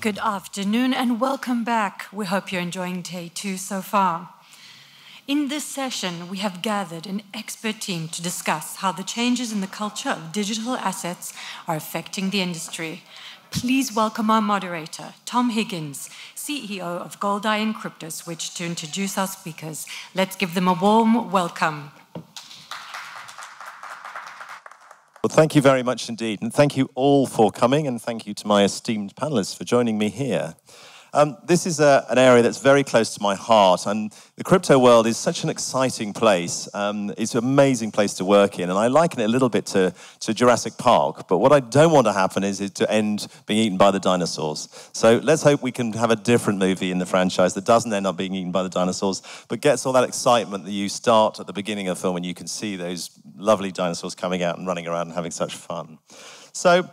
Good afternoon and welcome back. We hope you're enjoying day two so far. In this session, we have gathered an expert team to discuss how the changes in the culture of digital assets are affecting the industry. Please welcome our moderator, Tom Higgins, CEO of Goldeye and CryptoSwitch, to introduce our speakers. Let's give them a warm welcome. Well, thank you very much indeed, and thank you all for coming, and thank you to my esteemed panelists for joining me here. Um, this is a, an area that's very close to my heart, and the crypto world is such an exciting place. Um, it's an amazing place to work in, and I liken it a little bit to, to Jurassic Park. But what I don't want to happen is, is to end being eaten by the dinosaurs. So let's hope we can have a different movie in the franchise that doesn't end up being eaten by the dinosaurs, but gets all that excitement that you start at the beginning of the film and you can see those lovely dinosaurs coming out and running around and having such fun. So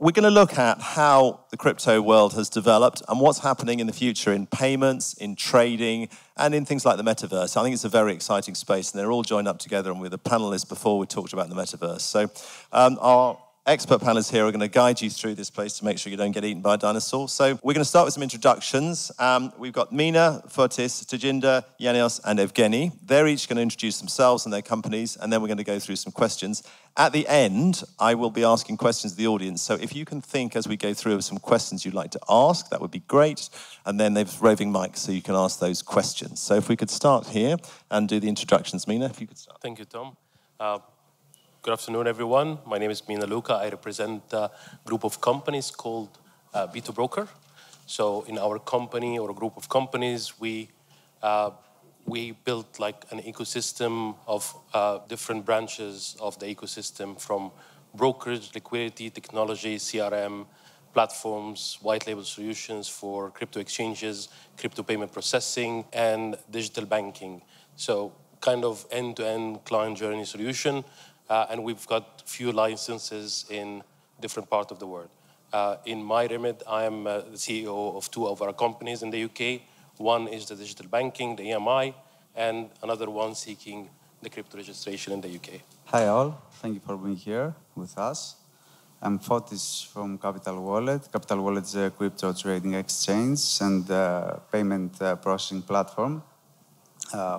we're going to look at how the crypto world has developed and what's happening in the future in payments, in trading, and in things like the metaverse. I think it's a very exciting space, and they're all joined up together. And with the panelists before, we talked about the metaverse. So, um, our expert panelists here are going to guide you through this place to make sure you don't get eaten by a dinosaur. So we're going to start with some introductions. Um, we've got Mina, Fotis, Tejinder, Yanios, and Evgeny. They're each going to introduce themselves and their companies, and then we're going to go through some questions. At the end, I will be asking questions to the audience. So if you can think as we go through of some questions you'd like to ask, that would be great. And then they've roving mics so you can ask those questions. So if we could start here and do the introductions. Mina, if you could start. Thank you, Tom. Uh, Good afternoon, everyone. My name is Mina Louka. I represent a group of companies called uh, B2 Broker. So in our company or a group of companies, we uh, we built like an ecosystem of uh, different branches of the ecosystem from brokerage, liquidity, technology, CRM, platforms, white label solutions for crypto exchanges, crypto payment processing, and digital banking. So kind of end-to-end client journey solution uh, and we've got few licenses in different parts of the world. Uh, in my remit, I am uh, the CEO of two of our companies in the UK. One is the digital banking, the EMI, and another one seeking the crypto registration in the UK. Hi all, thank you for being here with us. I'm Fotis from Capital Wallet. Capital Wallet is a crypto trading exchange and payment uh, processing platform uh,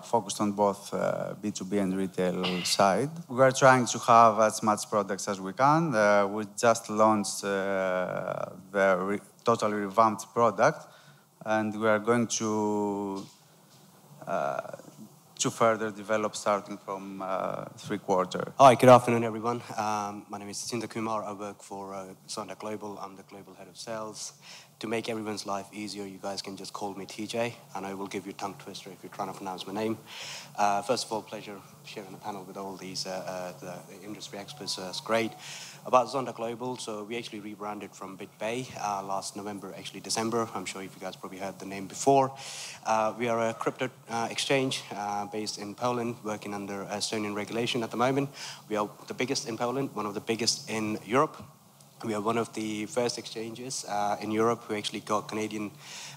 focused on both uh, B2B and retail side. We are trying to have as much products as we can. Uh, we just launched uh, the re totally revamped product, and we are going to uh, to further develop starting from uh, three quarter. Hi, good afternoon, everyone. Um, my name is Sindhu Kumar. I work for uh, Zonda Global. I'm the global head of sales to make everyone's life easier, you guys can just call me TJ, and I will give you a tongue twister if you're trying to pronounce my name. Uh, first of all, pleasure sharing the panel with all these uh, uh, the, industry experts. Uh, it's great. About Zonda Global, so we actually rebranded from BitBay uh, last November, actually December. I'm sure if you guys probably heard the name before. Uh, we are a crypto exchange based in Poland, working under Estonian regulation at the moment. We are the biggest in Poland, one of the biggest in Europe. We are one of the first exchanges uh, in Europe who actually got Canadian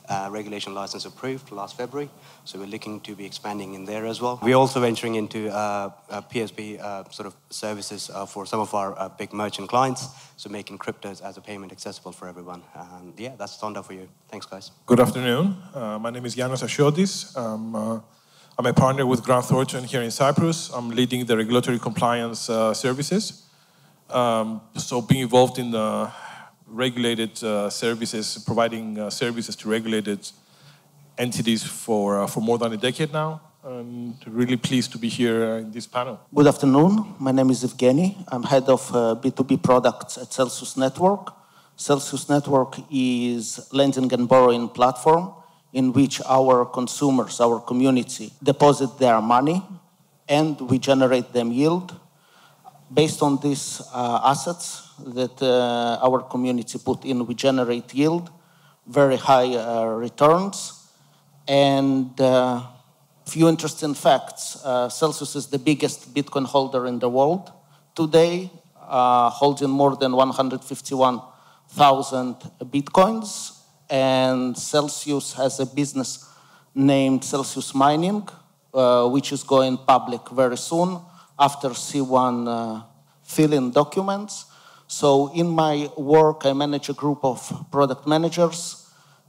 uh, regulation license approved last February. So we're looking to be expanding in there as well. We're also venturing into uh, PSP uh, sort of services uh, for some of our uh, big merchant clients. So making cryptos as a payment accessible for everyone. Um, yeah, that's Zonda for you. Thanks, guys. Good afternoon. my name is Yanos Asiotis. Um, I'm a partner with Grant Thornton here in Cyprus. I'm leading the regulatory compliance services. Um, so being involved in the regulated uh, services, providing uh, services to regulated entities for, uh, for more than a decade now. And really pleased to be here in this panel. Good afternoon. My name is Evgeny. I'm head of B2B products at Celsius Network. Celsius Network is lending and borrowing platform in which our consumers, our community, deposit their money and we generate them yield based on these uh, assets that uh, our community put in, we generate yield, very high uh, returns, and a few interesting facts. Celsius is the biggest Bitcoin holder in the world today, holding more than 151,000 Bitcoins, and Celsius has a business named Celsius Mining, uh, which is going public very soon after C1 uh, fill-in documents. So in my work, I manage a group of product managers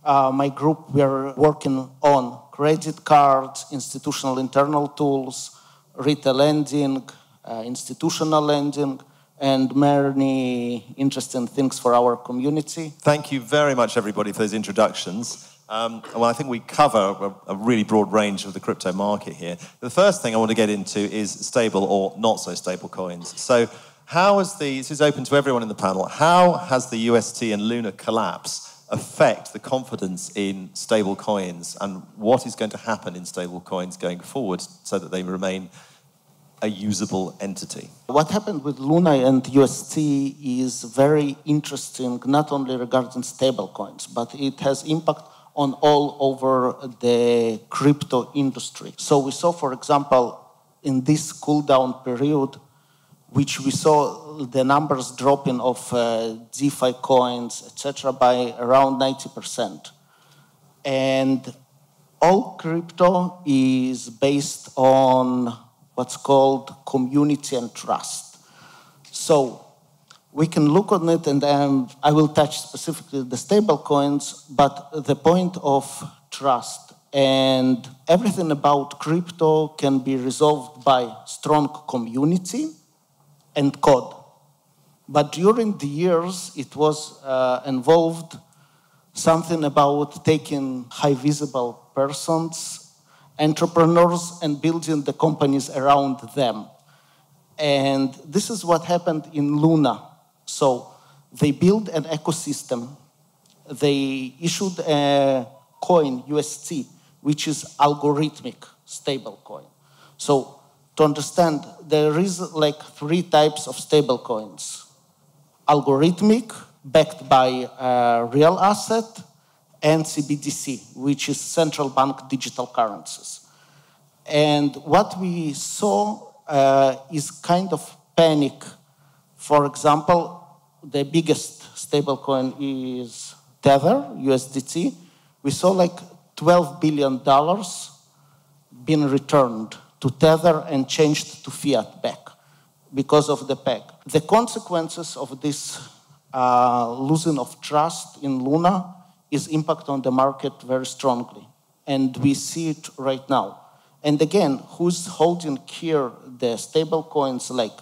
uh, my group, we are working on credit cards, institutional internal tools, retail lending, uh, institutional lending, and many interesting things for our community. Thank you very much, everybody, for those introductions. Um, well, I think we cover a, a, really broad range of the crypto market here. The first thing I want to get into is stable or not so stable coins. So, how has the, this is open to everyone in the panel, how has the UST and Luna collapse affect the confidence in stable coins and what is going to happen in stable coins going forward so that they remain a usable entity. What happened with Luna and UST is very interesting, not only regarding stable coins, but it has impact on all over the crypto industry. So we saw, for example, in this cool down period, which we saw the numbers dropping of uh, DeFi coins, etc., by around 90%. And all crypto is based on what's called community and trust. So we can look on it, and then I will touch specifically the stable coins, but the point of trust and everything about crypto can be resolved by strong community and code. But during the years, it was uh, involved something about taking high visible persons entrepreneurs and building the companies around them. And this is what happened in Luna. So they built an ecosystem. They issued a coin, UST, which is algorithmic stable coin. So to understand, there is like three types of stable coins. Algorithmic, backed by a real asset, and CBDC, which is central bank digital currencies. And what we saw uh, is kind of panic. For example, the biggest stablecoin is Tether, USDT. We saw like $12 billion being returned to Tether and changed to fiat back because of the peg. The consequences of this uh, losing of trust in Luna is impact on the market very strongly. And we see it right now. And again, who's holding here the stable coins like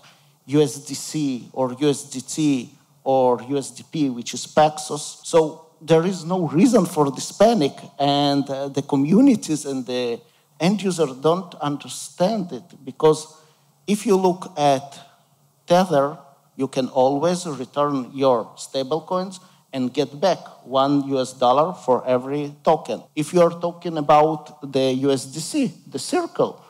USDC or USDT or USDP, which is Paxos? So there is no reason for this panic, and uh, the communities and the end user don't understand it because if you look at Tether, you can always return your stable coins and get back one US dollar for every token. If you're talking about the USDC, the Circle,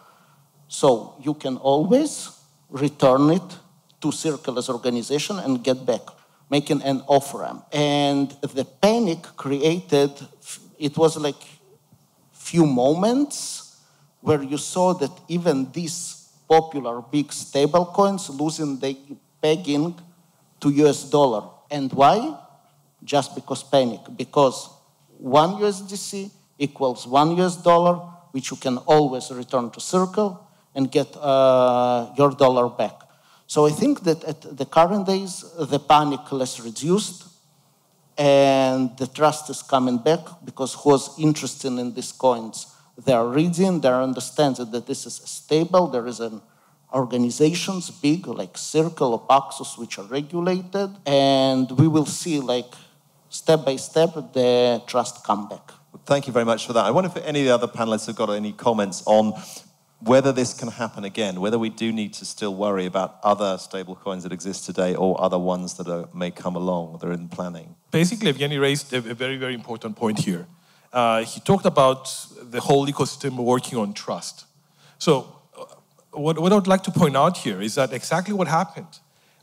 so you can always return it to Circle as organization and get back, making an off ramp. And the panic created, it was like few moments where you saw that even these popular big stable coins losing the pegging to US dollar. And why? just because panic, because one USDC equals one US dollar, which you can always return to Circle and get uh, your dollar back. So I think that at the current days, the panic less reduced and the trust is coming back because who's interested in these coins, they are reading, they understand that this is stable, there is an organizations big like Circle or Paxos which are regulated, and we will see like step by step, the trust come back. Thank you very much for that. I wonder if any of the other panelists have got any comments on whether this can happen again, whether we do need to still worry about other stablecoins that exist today or other ones that are, may come along that are in planning. Basically, Evgeny raised a, a very, very important point here. Uh, he talked about the whole ecosystem working on trust. So, uh, what, what I would like to point out here is that exactly what happened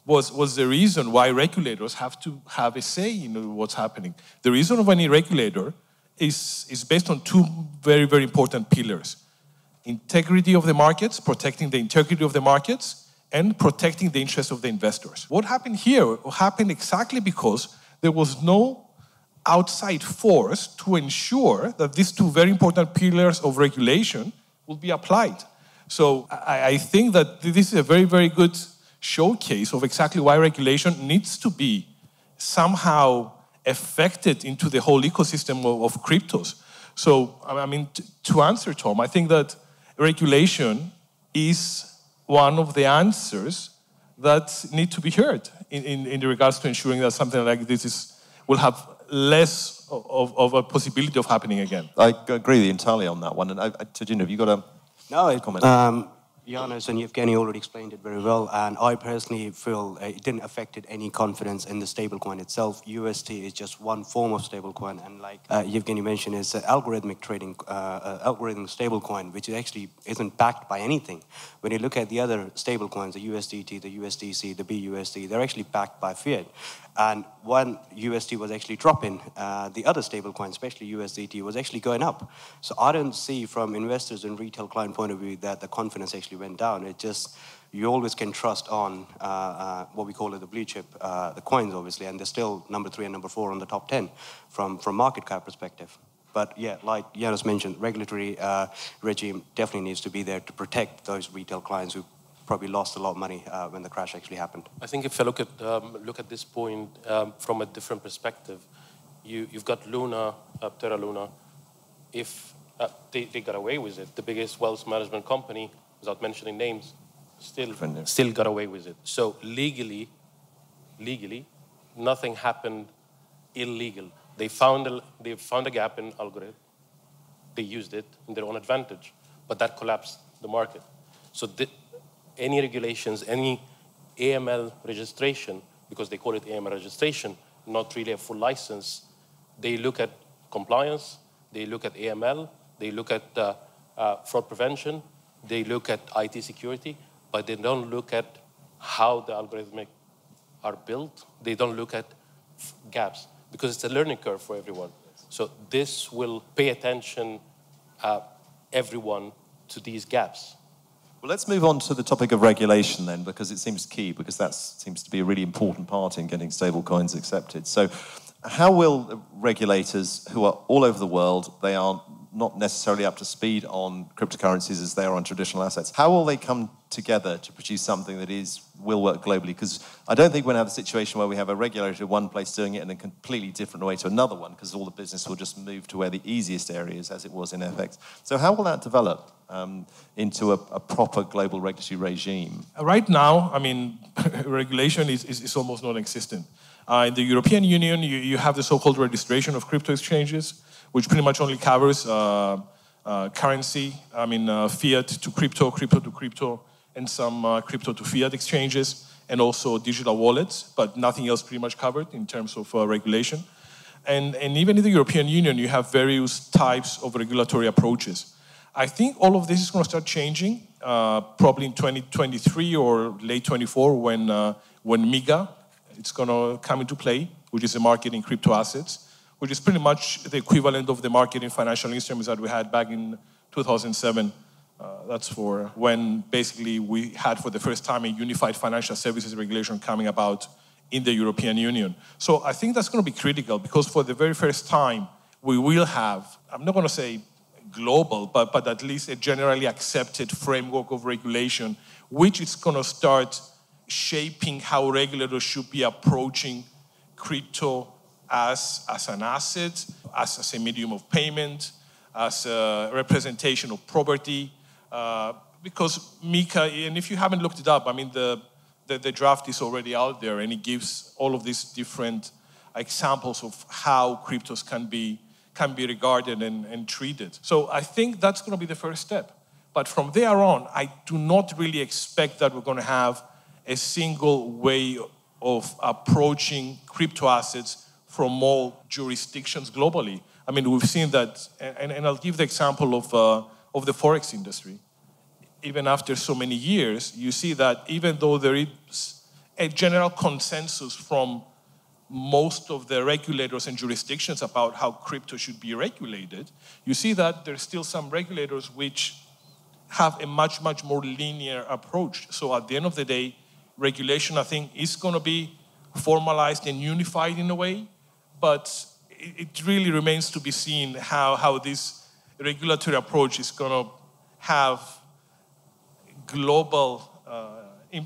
was, was the reason why regulators have to have a say in what's happening. The reason of any regulator is, is based on two very, very important pillars. Integrity of the markets, protecting the integrity of the markets, and protecting the interests of the investors. What happened here happened exactly because there was no outside force to ensure that these two very important pillars of regulation will be applied. So I, think that this is a very, very good showcase of exactly why regulation needs to be somehow affected into the whole ecosystem of, of cryptos. So, I mean, to answer Tom, I think that regulation is one of the answers that need to be heard in, in, in regards to ensuring that something like this is, will have less of, of a possibility of happening again. I agree entirely on that one. And I, I, Tajin, have you got a no, comment? Um, Yanis and Yevgeny already explained it very well, and I personally feel it didn't affect any confidence in the stablecoin itself. UST is just one form of stablecoin, and like uh, Yevgeny mentioned, it's an algorithmic trading, uh, uh, algorithmic stablecoin, which actually isn't backed by anything. When you look at the other stablecoins, the USDT, the USDC, the BUSD, they're actually backed by fiat. And when UST was actually dropping, uh, the other stablecoin, especially USDT, was actually going up. So I don't see from investors and retail client point of view that the confidence actually went down. It just, you always can trust on uh, uh, what we call it the blue chip, uh, the coins obviously, and they're still number three and number four on the top 10 from, from market cap perspective. But yeah, like Yanis mentioned, regulatory uh, regime definitely needs to be there to protect those retail clients who probably lost a lot of money uh, when the crash actually happened. I think if I look at um, look at this point um, from a different perspective, you you've got Luna, uh, Terra Luna. If uh, they, they got away with it, the biggest wealth management company, without mentioning names, still still got away with it. So legally, legally, nothing happened illegal. They found a, they found a gap in algorithm. They used it in their own advantage, but that collapsed the market. So any regulations, any AML registration, because they call it AML registration, not really a full license, they look at compliance, they look at AML, they look at uh, uh, fraud prevention, they look at IT security, but they don't look at how the algorithmic are built. They don't look at gaps because it's a learning curve for everyone. So this will pay attention, uh, everyone, to these gaps. Well, let's move on to the topic of regulation then, because it seems key, because that seems to be a really important part in getting stablecoins accepted. So, how will regulators who are all over the world, they are not necessarily up to speed on cryptocurrencies as they are on traditional assets. How will they come together to produce something that is will work globally? Because I don't think we're going to have a situation where we have a regulator one place doing it in a completely different way to another one, because all the business will just move to where the easiest area is, as it was in FX. So how will that develop um, into a, a, proper global regulatory regime? Right now, I mean, regulation is, is, is almost non-existent. Uh, in the European Union, you, you have the so-called registration of crypto exchanges which pretty much only covers uh, uh, currency, I mean, uh, fiat to crypto, crypto to crypto, and some crypto to fiat exchanges, and also digital wallets, but nothing else pretty much covered in terms of regulation. And, and even in the European Union, you have various types of regulatory approaches. I think all of this is going to start changing uh, probably in 2023 or late 24 when, uh, when MiCA it's going to come into play, which is a market in crypto assets which is pretty much the equivalent of the market in financial instruments that we had back in 2007. Uh, that's for when basically we had for the first time a unified financial services regulation coming about in the European Union. So I think that's going to be critical because for the very first time we will have, I'm not going to say global, but, but at least a generally accepted framework of regulation, which is going to start shaping how regulators should be approaching crypto as, as an asset, as, as a medium of payment, as a representation of property. Uh, because MiCA, and if you haven't looked it up, I mean, the, the, the, draft is already out there and it gives all of these different examples of how cryptos can be, can be regarded and, and treated. So I think that's going to be the first step. But from there on, I do not really expect that we're going to have a single way of approaching crypto assets from all jurisdictions globally. I mean, we've seen that, and, and I'll give the example of, uh, of the Forex industry. Even after so many years, you see that even though there is a general consensus from most of the regulators and jurisdictions about how crypto should be regulated, you see that there's still some regulators which have a much, much more linear approach. So at the end of the day, regulation, I think, is going to be formalized and unified in a way but it really remains to be seen how, how this regulatory approach is going to have global, uh, uh,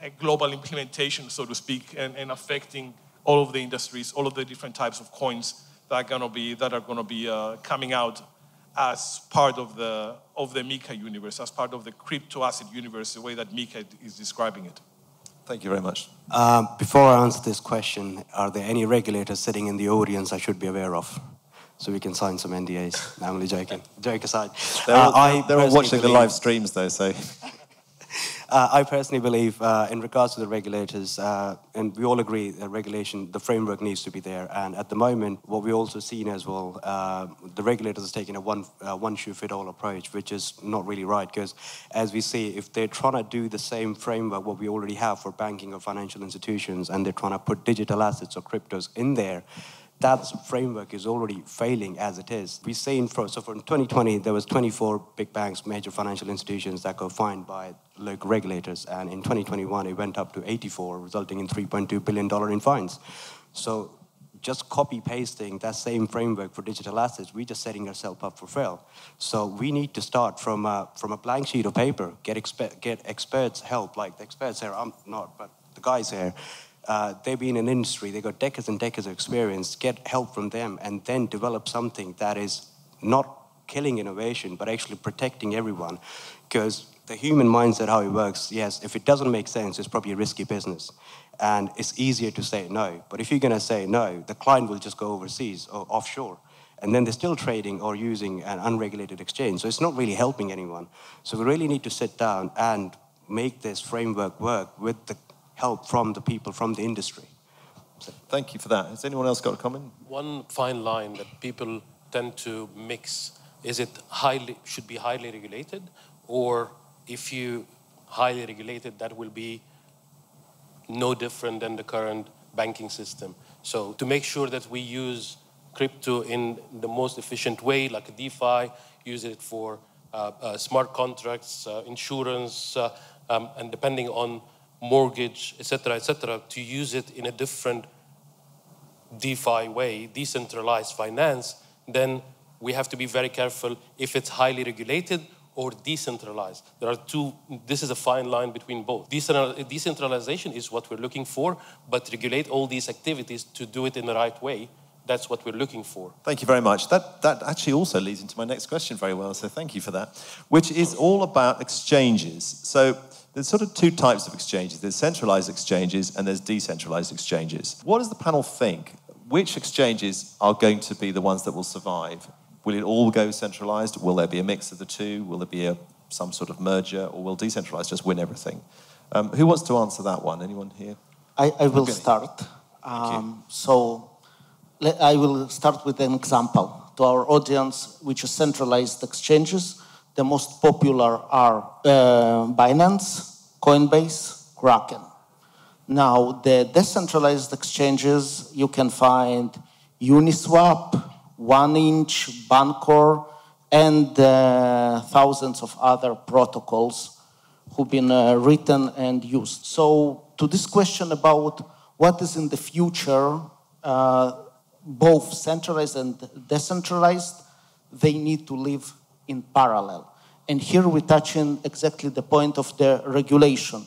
a global implementation, so to speak, and, and affecting all of the industries, all of the different types of coins that are going to be that are going to be uh, coming out as part of the of the MiCA universe, as part of the crypto asset universe, the way that MiCA is describing it. Thank you very much. Um, before I answer this question, are there any regulators sitting in the audience I should be aware of? So we can sign some NDAs. No, I'm only joking. Joke aside. They're all, Uh, they're all watching the live streams, though, so. Uh, I personally believe, uh, in regards to the regulators, uh, and we all agree that regulation, the framework needs to be there. And at the moment, what we're also seeing as well, uh, the regulators are taking a one uh, one shoe fit all approach, which is not really right. Because as we see, if they're trying to do the same framework what we already have for banking or financial institutions, and they're trying to put digital assets or cryptos in there, that framework is already failing as it is. We've seen, for, so from 2020, there was 24 big banks, major financial institutions that got fined by local regulators, and in 2021 it went up to 84, resulting in 3.2 billion dollar in fines. So just copy pasting that same framework for digital assets, we're just setting ourselves up for fail. So we need to start from a, from a blank sheet of paper, get, exper- get experts help, like the experts here, I'm not, but the guys here, uh, they've been in industry, they've got decades and decades of experience, get help from them, and then develop something that is not killing innovation, but actually protecting everyone. Because the human mindset, how it works, yes, if it doesn't make sense, it's probably a risky business. And it's easier to say no. But if you're going to say no, the client will just go overseas or offshore. And then they're still trading or using an unregulated exchange. So it's not really helping anyone. So we really need to sit down and make this framework work with the help from the people from the industry. Thank you for that. Has anyone else got a comment? One fine line that people tend to mix is it highly should be highly regulated, or if you highly regulated, that will be no different than the current banking system. So to make sure that we use crypto in the most efficient way, like DeFi, use it for uh, uh, smart contracts, uh, insurance, uh, um, and depending on mortgage, etc., etc., to use it in a different DeFi way, decentralized finance, then we have to be very careful if it's highly regulated or decentralized. There are two, this is a fine line between both. Decentral- Decentralization is what we're looking for, but regulate all these activities to do it in the right way. That's what we're looking for. Thank you very much. That, that actually also leads into my next question very well, so thank you for that, which is all about exchanges. So there's sort of two types of exchanges. There's centralized exchanges and there's decentralized exchanges. What does the panel think? Which exchanges are going to be the ones that will survive? Will it all go centralized? Will there be a mix of the two? Will there be a, some sort of merger? Or will decentralized just win everything? Um, who wants to answer that one? Anyone here? I, I will Okay. start. Um, so le- I will start with an example to our audience, which is centralized exchanges. The most popular are uh, Binance, Coinbase, Kraken. Now, the decentralized exchanges, you can find Uniswap, OneInch, Bancor, and uh, thousands of other protocols who've been uh, written and used. So, to this question about what is in the future, uh, both centralized and decentralized, they need to live in parallel. And here we touch in exactly the point of the regulation.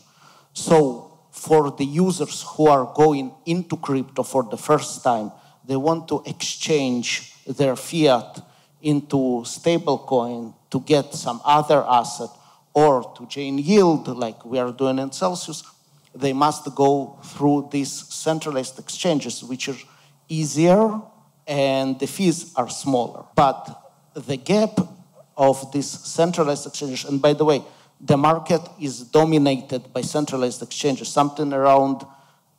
So, for the users who are going into crypto for the first time, they want to exchange their fiat into stablecoin to get some other asset or to gain yield like we are doing in Celsius, they must go through these centralized exchanges, which are easier and the fees are smaller. But the gap of this centralized exchanges, and by the way, the market is dominated by centralized exchanges, something around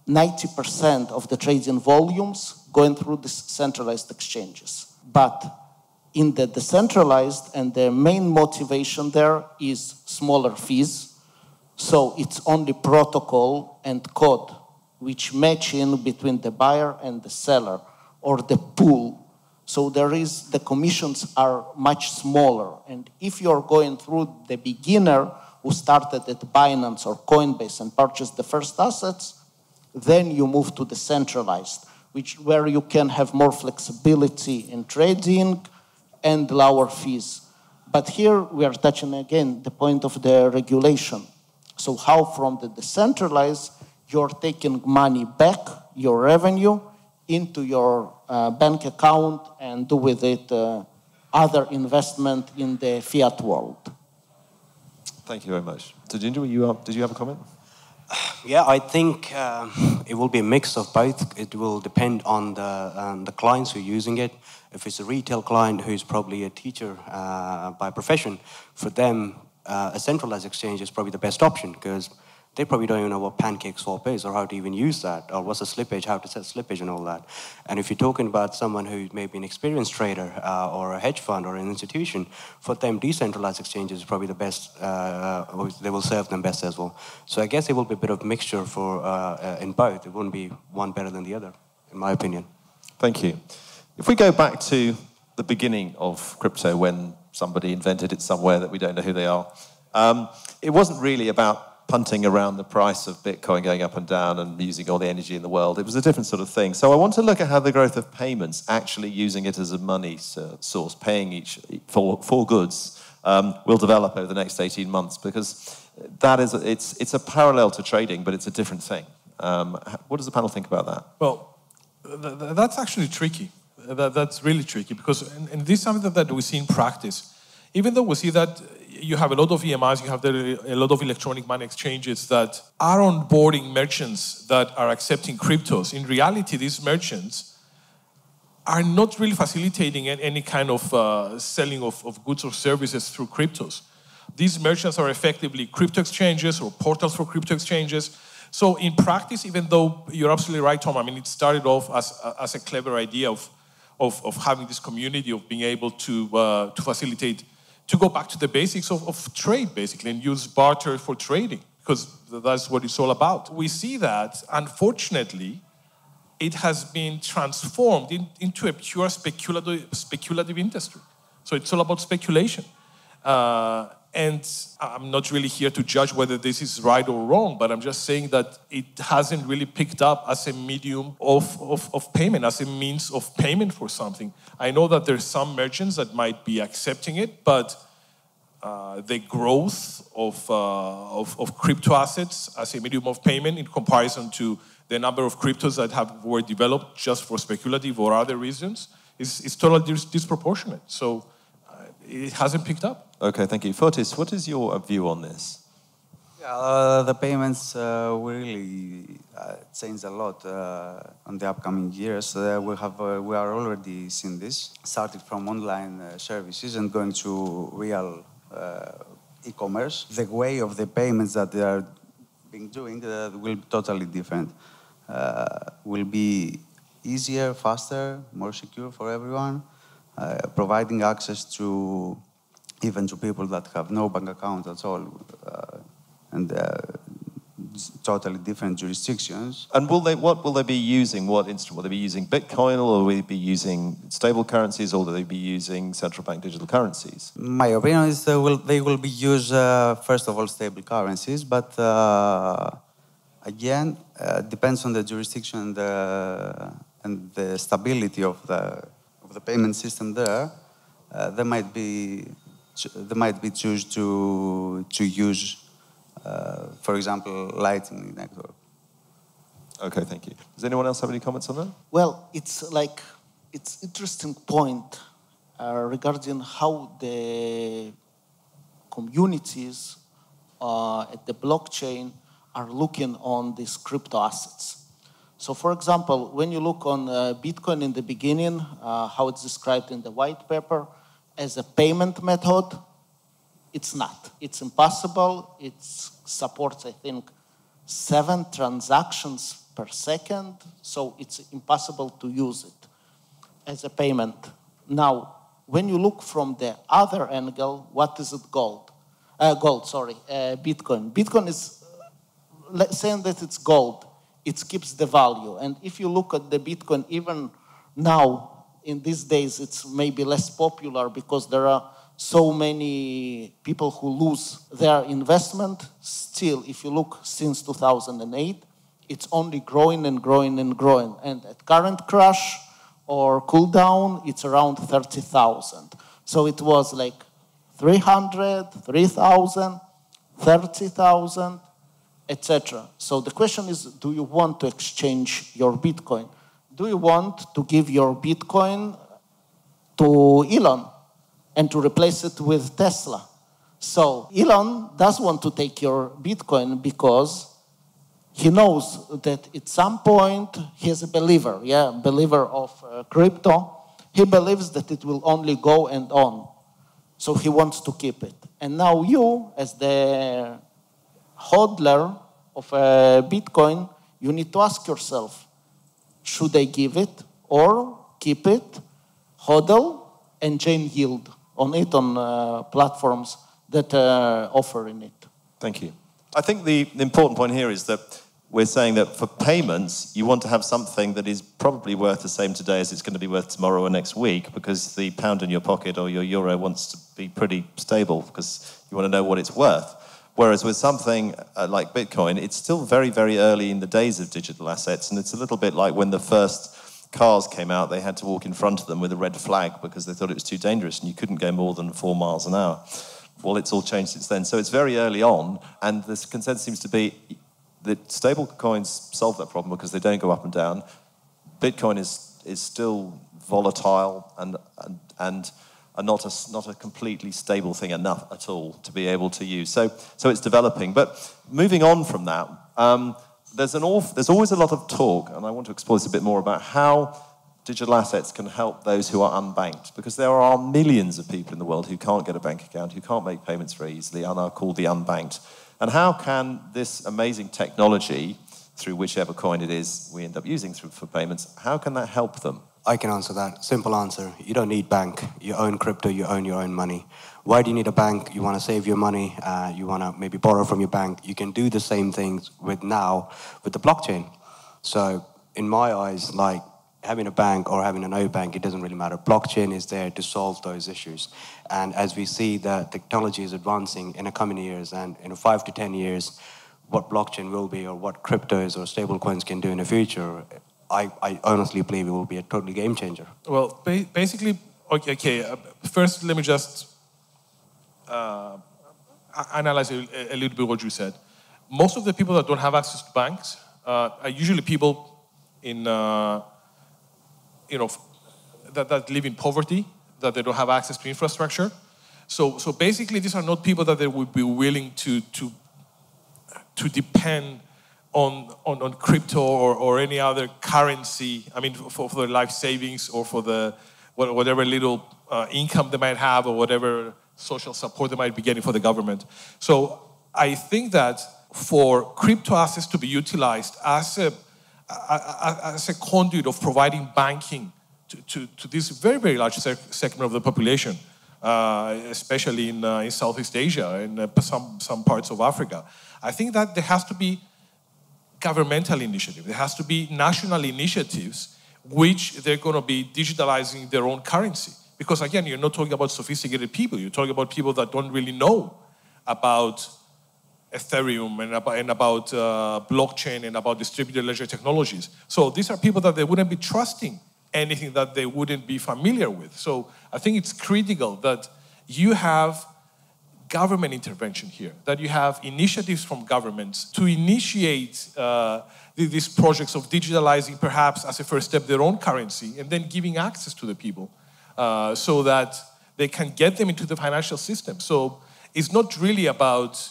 90% of the trading volumes going through these centralized exchanges. But in the decentralized, and the main motivation there is smaller fees. So it's only protocol and code which match in between the buyer and the seller or the pool. So there is the commissions are much smaller. And if you're going through the beginner who started at Binance or Coinbase and purchased the first assets, then you move to the centralized, which where you can have more flexibility in trading and lower fees. But here we are touching again the point of the regulation. So how from the decentralized you're taking money back your revenue into your uh, bank account and do with it uh, other investment in the fiat world. Thank you very much. Tejinder, you, uh, did you have a comment? Yeah, I think um, it will be a mix of both. It will depend on the, um, the clients who are using it. If it's a retail client who's probably a teacher uh, by profession, for them, uh, a centralized exchange is probably the best option because they probably don't even know what PancakeSwap is or how to even use that or what's a slippage, how to set slippage and all that. And if you're talking about someone who may be an experienced trader uh, or a hedge fund or an institution, for them decentralized exchanges is probably the best, uh, they will serve them best as well. So I guess it will be a bit of mixture for uh, uh, in both. It wouldn't be one better than the other, in my opinion. Thank you. If we go back to the beginning of crypto when somebody invented it somewhere that we don't know who they are, um, it wasn't really about punting around the price of Bitcoin going up and down and using all the energy in the world. It was a different sort of thing. So I want to look at how the growth of payments, actually using it as a money source, paying each for, for goods, um, will develop over the next 18 months because that is it's it's a parallel to trading, but it's a different thing. Um, what does the panel think about that? Well, th- th- that's actually tricky. That, that's really tricky because, and, and this is something that we see in practice. Even though we see that you have a lot of EMIs, you have the, a lot of electronic money exchanges that are onboarding merchants that are accepting cryptos. In reality, these merchants are not really facilitating any kind of uh, selling of, of goods or services through cryptos. These merchants are effectively crypto exchanges or portals for crypto exchanges. So in practice, even though you're absolutely right, Tom, I mean, it started off as, as a clever idea of, of, of having this community, of being able to, uh, to facilitate to go back to the basics of, of trade, basically, and use barter for trading, because that's what it's all about. We see that, unfortunately, it has been transformed in, into a pure speculative, speculative industry. So it's all about speculation. Uh, and I'm not really here to judge whether this is right or wrong, but I'm just saying that it hasn't really picked up as a medium of, of, of payment, as a means of payment for something. I know that there's some merchants that might be accepting it, but uh, the growth of, uh, of, of, crypto assets as a medium of payment in comparison to the number of cryptos that have were developed just for speculative or other reasons is, is totally dis disproportionate. So uh, it hasn't picked up. Okay, thank you. Fotis, what is your view on this? Uh, the payments uh, really uh, change a lot uh, on the upcoming years. Uh, we have uh, we are already seeing this, starting from online services and going to real e-commerce. The way of the payments that they are being doing will be totally different. will be easier, faster, more secure for everyone, providing access to even to people that have no bank account at all, uh, and uh, totally different jurisdictions. And will they? What will they be using? What instrument will they be using? Bitcoin, or will they be using stable currencies, or will they be using central bank digital currencies? My opinion is they will they will be use uh, first of all stable currencies, but uh, again uh, depends on the jurisdiction and the, and the stability of the of the payment system there. Uh, there might be they might be choose to to use, uh, for example, Lightning Network. Okay, thank you. Does anyone else have any comments on that? Well, it's like it's interesting point uh, regarding how the communities uh, at the blockchain are looking on these crypto assets. So, for example, when you look on uh, Bitcoin in the beginning, uh, how it's described in the white paper, as a payment method, it's not. It's impossible. It supports, I think, seven transactions per second, so it's impossible to use it as a payment. Now, when you look from the other angle, what is it gold? Uh, gold, sorry, uh, Bitcoin. Bitcoin is saying that it's gold. It keeps the value. And if you look at the Bitcoin, even now, in these days it's maybe less popular because there are so many people who lose their investment. Still, if you look since 2008, it's only growing and growing and growing. And at current crash or cool down, it's around 30,000. So it was like 300, 3,000, 30,000. etc. So the question is, do you want to exchange your Bitcoin? Do you want to give your Bitcoin to Elon and to replace it with Tesla? So Elon does want to take your Bitcoin because he knows that at some point he's a believer, yeah, believer of uh, crypto. He believes that it will only go and on. So he wants to keep it. And now you, as the hodler of a Bitcoin, you need to ask yourself, should they give it or keep it, hodl, and chain yield on it on uh, platforms that are uh, offering it? Thank you. I think the, the important point here is that we're saying that for payments, you want to have something that is probably worth the same today as it's going to be worth tomorrow or next week because the pound in your pocket or your euro wants to be pretty stable because you want to know what it's worth. Whereas with something uh, like Bitcoin, it's still very, very early in the days of digital assets. And it's a little bit like when the first cars came out, they had to walk in front of them with a red flag because they thought it was too dangerous and you couldn't go more than four miles an hour. Well, it's all changed since then. So it's very early on, and the consensus seems to be that stable coins solve that problem because they don't go up and down. Bitcoin is, is still volatile and, and, and not a, not a completely stable thing enough at all to be able to use. So, so it's developing. But moving on from that, um, there's, an awful, there's always a lot of talk, and I want to explore this a bit more about how digital assets can help those who are unbanked, because there are millions of people in the world who can't get a bank account, who can't make payments very easily, and are called the unbanked. And how can this amazing technology, through whichever coin it is we end up using for payments, how can that help them? I can answer that. Simple answer. You don't need bank. You own crypto. You own your own money. Why do you need a bank? You want to save your money. Uh, you want to maybe borrow from your bank. You can do the same things with now with the blockchain. So in my eyes, like having a bank or having a no bank, it doesn't really matter. Blockchain is there to solve those issues. And as we see that technology is advancing in the coming years and in five to 10 years, what blockchain will be or what cryptos or stablecoins can do in the future, I, I honestly believe it will be a totally game changer. Well, ba basically, okay, okay uh, first let me just uh, analyze a, a, little bit what you said. Most of the people that don't have access to banks uh, are usually people in uh, you know, that, that live in poverty, that they don't have access to infrastructure. So, so basically, these are not people that they would be willing to, to, to depend on, on, on crypto or, or any other currency, I mean, for, for their life savings or for the, whatever little uh, income they might have or whatever social support they might be getting for the government. So I think that for crypto assets to be utilized as a as a conduit of providing banking to, to, to this very, very large segment of the population, uh, especially in, uh, in Southeast Asia and uh, some, some parts of Africa. I think that there has to be governmental initiative. There has to be national initiatives which they're going to be digitalizing their own currency. Because again, you're not talking about sophisticated people. You're talking about people that don't really know about Ethereum and about, and about uh, blockchain and about distributed ledger technologies. So these are people that they wouldn't be trusting anything that they wouldn't be familiar with. So I think it's critical that you have government intervention here, that you have initiatives from governments to initiate uh, these projects of digitalizing, perhaps as a first step, their own currency and then giving access to the people uh, so that they can get them into the financial system. So it's not really about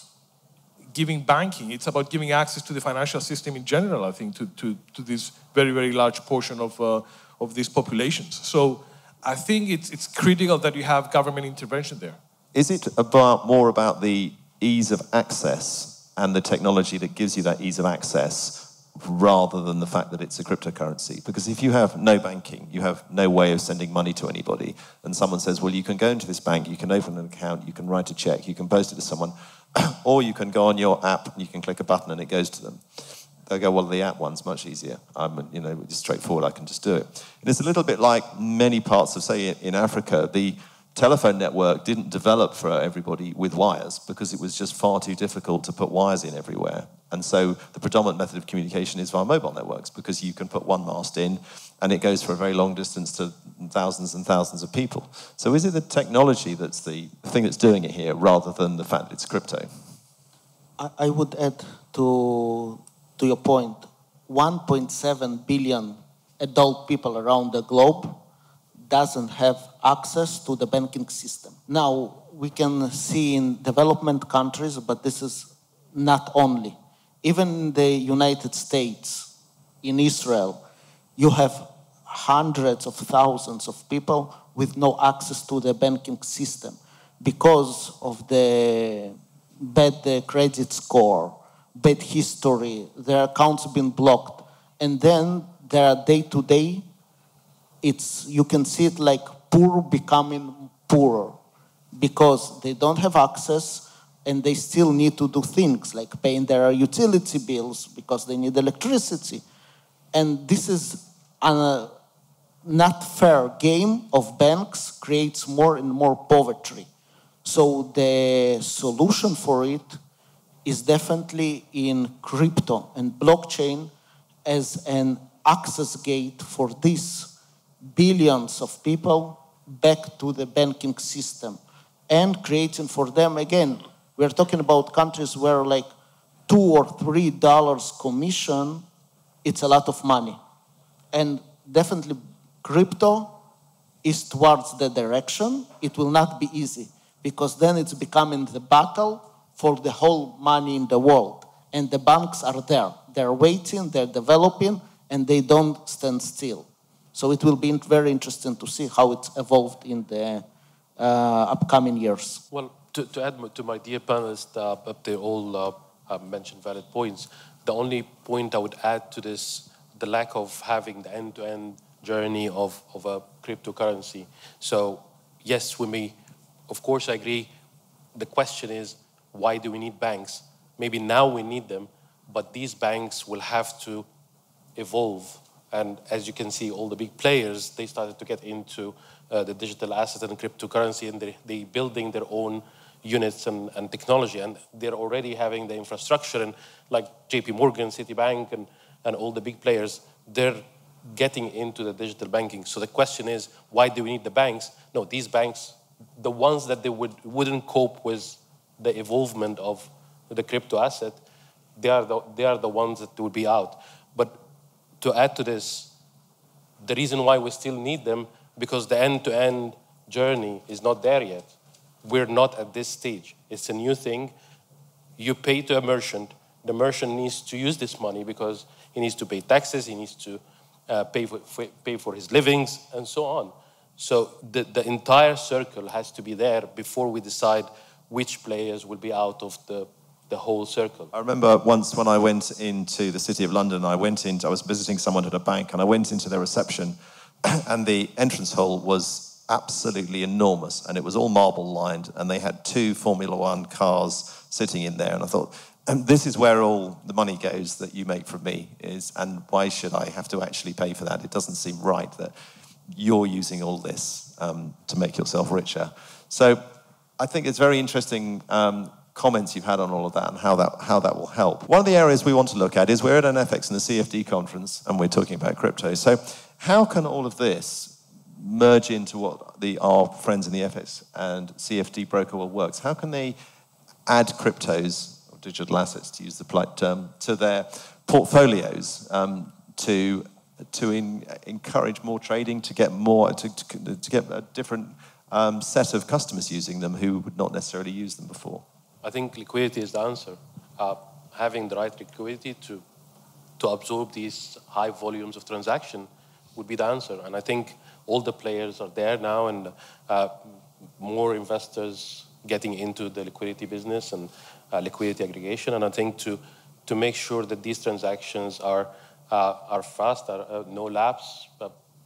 giving banking. It's about giving access to the financial system in general, I think, to, to, to this very, very large portion of, uh, of these populations. So I think it's, it's critical that you have government intervention there. Is it about more about the ease of access and the technology that gives you that ease of access rather than the fact that it's a cryptocurrency. Because if you have no banking, you have no way of sending money to anybody, and someone says, well, you can go into this bank, you can open an account, you can write a check, you can post it to someone, or you can go on your app and you can click a button and it goes to them. They'll go, well, the app one's much easier. I'm, you know, it's straightforward. I can just do it. And it's a little bit like many parts of, say, in Africa, the telephone network didn't develop for everybody with wires because it was just far too difficult to put wires in everywhere. And so the predominant method of communication is via mobile networks because you can put one mast in and it goes for a very long distance to thousands and thousands of people. So is it the technology that's the thing that's doing it here rather than the fact that it's crypto? I would add to, to your point, 1.7 billion adult people around the globe doesn't have access to the banking system. Now, we can see in development countries, but this is not only. Even in the United States, in Israel, you have hundreds of thousands of people with no access to the banking system because of the bad credit score, bad history, their accounts been blocked. And then there are day to day, it's you can see it like poor becoming poorer because they don't have access and they still need to do things like paying their utility bills because they need electricity. And this is a not fair game of banks creates more and more poverty. So the solution for it is definitely in crypto and blockchain as an access gate for these billions of people back to the banking system. And creating for them again we're talking about countries where like two or three dollars commission it's a lot of money. And definitely crypto is towards the direction. It will not be easy because then it's becoming the battle for the whole money in the world. And the banks are there. They're waiting they're developing and they don't stand still so it will be very interesting to see how it's evolved in the uh, upcoming years. Well, to, to add to my dear panelists, uh, they all uh, mentioned valid points. The only point I would add to this, the lack of having the end-to-end journey of, of a cryptocurrency. So yes, we may, of course I agree, the question is, why do we need banks? Maybe now we need them, but these banks will have to evolve. And as you can see, all the big players, they started to get into uh, the digital asset and cryptocurrency, and they, they building their own units and, and technology, and they're already having the infrastructure, and like JP Morgan, Citibank, and, and all the big players, they're getting into the digital banking. So the question is, why do we need the banks? No, these banks, the ones that they would, wouldn't cope with the evolvement of the crypto asset, they are the, they are the ones that would be out. But to add to this, the reason why we still need them because the end to end journey is not there yet. We're not at this stage. It's a new thing. You pay to a merchant. The merchant needs to use this money because he needs to pay taxes, he needs to uh, pay, for, for, pay for his livings, and so on. So the, the entire circle has to be there before we decide which players will be out of the, the whole circle. I remember once when I went into the city of London, I went in, I was visiting someone at a bank, and I went into their reception and the entrance hall was absolutely enormous, and it was all marble lined, and they had two Formula One cars sitting in there, and I thought, and this is where all the money goes that you make from me is, and why should I have to actually pay for that? It doesn't seem right that you're using all this um, to make yourself richer. So I think it's very interesting um, comments you've had on all of that and how that, how that will help. One of the areas we want to look at is we're at an FX and the CFD conference, and we're talking about crypto. So how can all of this merge into what the, our friends in the FX and CFD broker world works? How can they add cryptos, or digital assets to use the polite term, to their portfolios um, to, to in, encourage more trading, to get more, to, to, to get a different um, set of customers using them who would not necessarily use them before? I think liquidity is the answer. Uh, having the right liquidity to, to absorb these high volumes of transaction would be the answer. And I think all the players are there now, and uh, more investors getting into the liquidity business and uh, liquidity aggregation. And I think to to make sure that these transactions are uh, are fast, are uh, no lapse,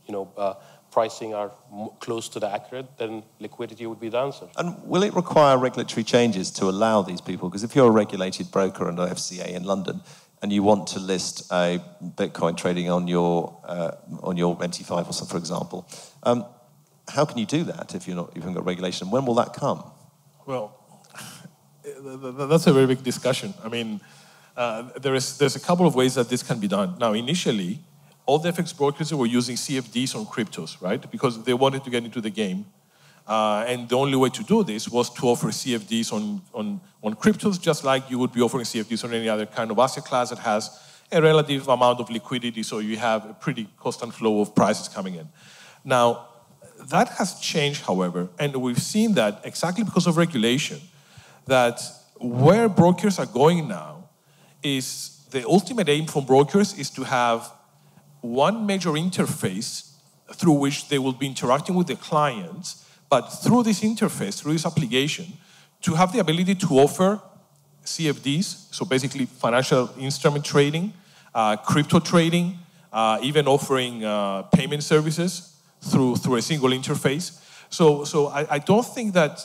you know. Pricing are close to the accurate, then liquidity would be the answer. And will it require regulatory changes to allow these people? Because if you're a regulated broker under FCA in London, and you want to list a Bitcoin trading on your uh, on your MT5 or something, for example, um, how can you do that if you're not even got regulation? When will that come? Well, that's a very big discussion. I mean, uh, there is there's a couple of ways that this can be done. Now, initially, all the FX brokers were using CFDs on cryptos, right? Because they wanted to get into the game. Uh, and the only way to do this was to offer CFDs on, on, on cryptos, just like you would be offering CFDs on any other kind of asset class that has a relative amount of liquidity, so you have a pretty constant flow of prices coming in. Now, that has changed, however, and we've seen that exactly because of regulation, that where brokers are going now is the ultimate aim from brokers is to have one major interface through which they will be interacting with the clients but through this interface, through this application, to have the ability to offer CFDs, so basically financial instrument trading, uh, crypto trading, uh, even offering uh, payment services through, through a single interface. So, so I, I don't think that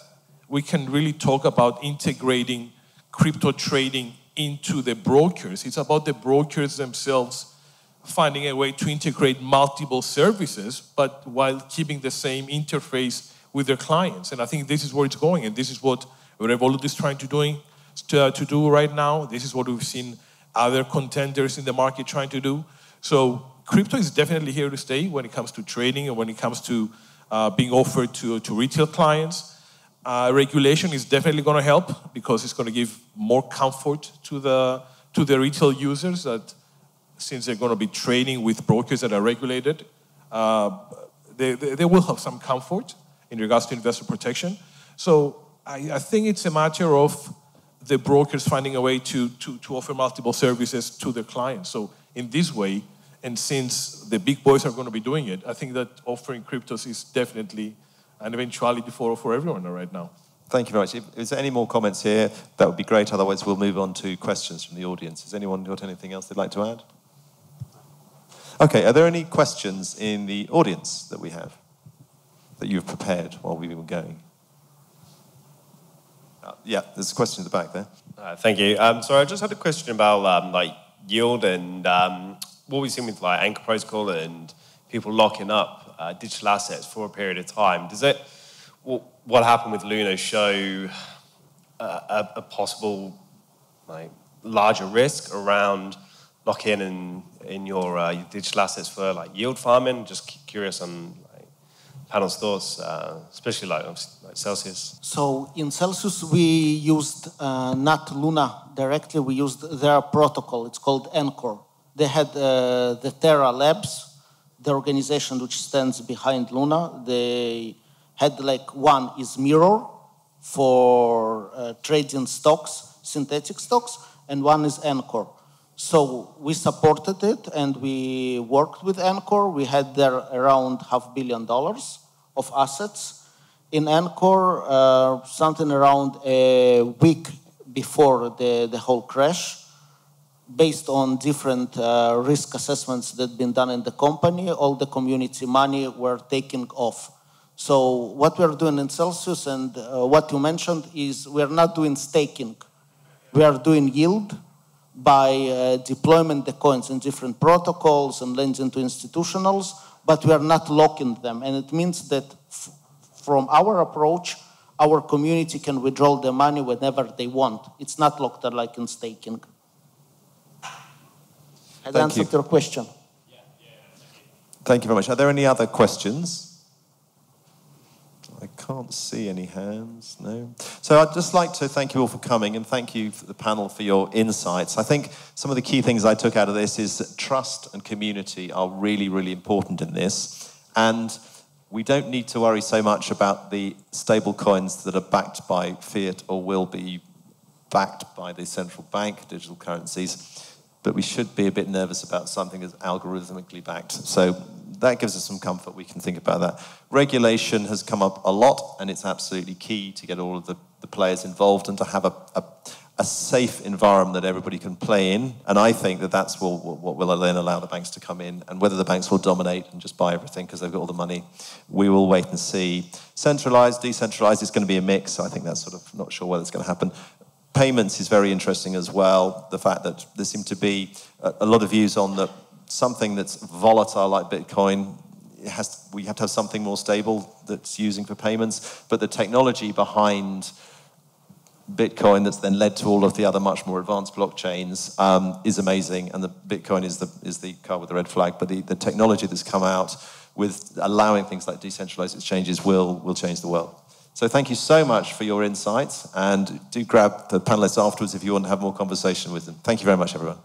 we can really talk about integrating crypto trading into the brokers. It's about the brokers themselves finding a way to integrate multiple services, but while keeping the same interface with their clients. And I think this is where it's going, and this is what Revolut is trying to doing to, to do right now. This is what we've seen other contenders in the market trying to do. So crypto is definitely here to stay when it comes to trading and when it comes to uh, being offered to, to retail clients. Uh, regulation is definitely going to help because it's going to give more comfort to the to the retail users that since they're going to be trading with brokers that are regulated, uh, they, they, they will have some comfort in regards to investor protection. So I, I think it's a matter of the brokers finding a way to, to, to offer multiple services to their clients. So in this way, and since the big boys are going to be doing it, I think that offering cryptos is definitely an eventuality for, for everyone right now. Thank you very much. If, is there any more comments here? That would be great. Otherwise, we'll move on to questions from the audience. Has anyone got anything else they'd like to add? Okay, are there any questions in the audience that we have? that you've prepared while we were going? Uh, yeah, there's a question at the back there. Uh, thank you. Um, I just had a question about um, like yield and um, what we've seen with like Anchor Protocol and people locking up uh, digital assets for a period of time. Does it what, what happened with Luna show uh, a, a, possible like larger risk around locking in in your, uh, digital assets for like yield farming? Just curious on panel's thoughts, uh, especially like, like, Celsius? So in Celsius, we used uh, not Luna directly, we used their protocol. It's called Anchor. They had uh, the Terra Labs, the organization which stands behind Luna. They had like one is Mirror for uh, trading stocks, synthetic stocks, and one is Anchor. So we supported it and we worked with Anchor. We had there around half billion dollars of assets. In Anchor, uh, something around a week before the, the whole crash, based on different uh, risk assessments that had been done in the company, all the community money were taken off. So what we're doing in Celsius and uh, what you mentioned is we're not doing staking. We are doing yield by uh, deployment the coins in different protocols and lending to institutionals, but we are not locking them. And it means that from our approach, our community can withdraw the money whenever they want. It's not locked like in staking. Has answered you. your question. Thank you very much. Are there any other questions? I can't see any hands, no. So I'd just like to thank you all for coming and thank you for the panel for your insights. I think some of the key things I took out of this is that trust and community are really, really important in this. And we don't need to worry so much about the stable coins that are backed by fiat or will be backed by the central bank, digital currencies, but we should be a bit nervous about something that's algorithmically backed. So that gives us some comfort. We can think about that. Regulation has come up a lot, and it's absolutely key to get all of the, the players involved and to have a, a, a safe environment that everybody can play in. And I think that that's what, what will then allow the banks to come in. And whether the banks will dominate and just buy everything because they've got all the money, we will wait and see. Centralized, decentralized is going to be a mix. I think that's sort of not sure whether it's going to happen payments is very interesting as well. The fact that there seem to be a, lot of views on that something that's volatile like Bitcoin, has, we have to have something more stable that's using for payments. But the technology behind Bitcoin that's then led to all of the other much more advanced blockchains um, is amazing. And the Bitcoin is the, is the car with the red flag. But the, the technology that's come out with allowing things like decentralized exchanges will, will change the world. So thank you so much for your insights, and do grab the panelists afterwards if you want to have more conversation with them. Thank you very much, everyone.